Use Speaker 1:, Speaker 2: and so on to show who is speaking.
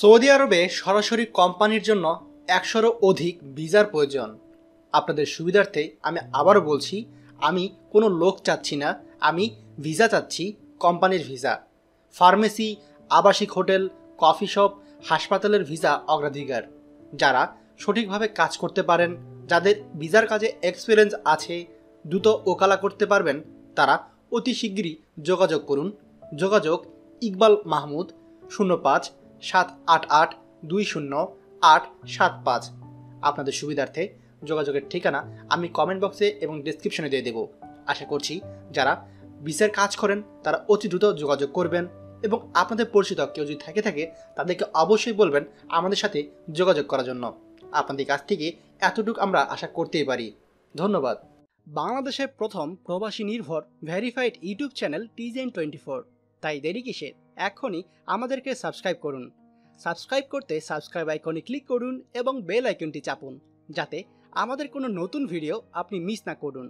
Speaker 1: Saudi আরবে সরাসরি কোম্পানির জন্য একশোরও অধিক ভিসার প্রয়োজন। আপনাদের সুবিধার্থে আমি আবারও বলছি, আমি কোনো লোক চাচ্ছি না, আমি ভিসা চাচ্ছি, কোম্পানির ভিসা। ফার্মেসি, আবাসিক হোটেল, কফি শপ, হাসপাতালের ভিসা অগ্রাধিকার। যারা সঠিকভাবে কাজ করতে পারেন, যাদের ভিসার কাজে এক্সপিরিয়েন্স আছে, দ্রুত ওকালা করতে পারবেন, তারা অতি শিগগিরই যোগাযোগ করুন। যোগাযোগ ইকবাল মাহমুদ, শূন্য পাঁচ সাত আট আট দুই শূন্য আট সাত পাঁচ। আপনাদের সুবিধার্থে যোগাযোগের ঠিকানা আমি কমেন্ট বক্সে এবং ডিসক্রিপশনে দিয়ে দেবো। আশা করছি যারা ভিসার কাজ করেন, তারা অতি দ্রুত যোগাযোগ করবেন এবং আপনাদের পরিচিত কেউ যদি থেকে থাকে, তাদেরকে অবশ্যই বলবেন আমাদের সাথে যোগাযোগ করার জন্য। আপনাদের কাছ থেকে এতটুকু আমরা আশা করতেই পারি। ধন্যবাদ। বাংলাদেশের প্রথম প্রবাসী নির্ভর ভেরিফাইড ইউটিউব চ্যানেল টিজেন টোয়েন্টি ফোর তাই দেরি কিসের? এখনই আমাদেরকে সাবস্ক্রাইব করুন। সাবস্ক্রাইব করতে সাবস্ক্রাইব আইকনে ক্লিক করুন এবং বেল আইকনটি চাপুন, যাতে আমাদের কোনো নতুন ভিডিও আপনি মিস না করুন।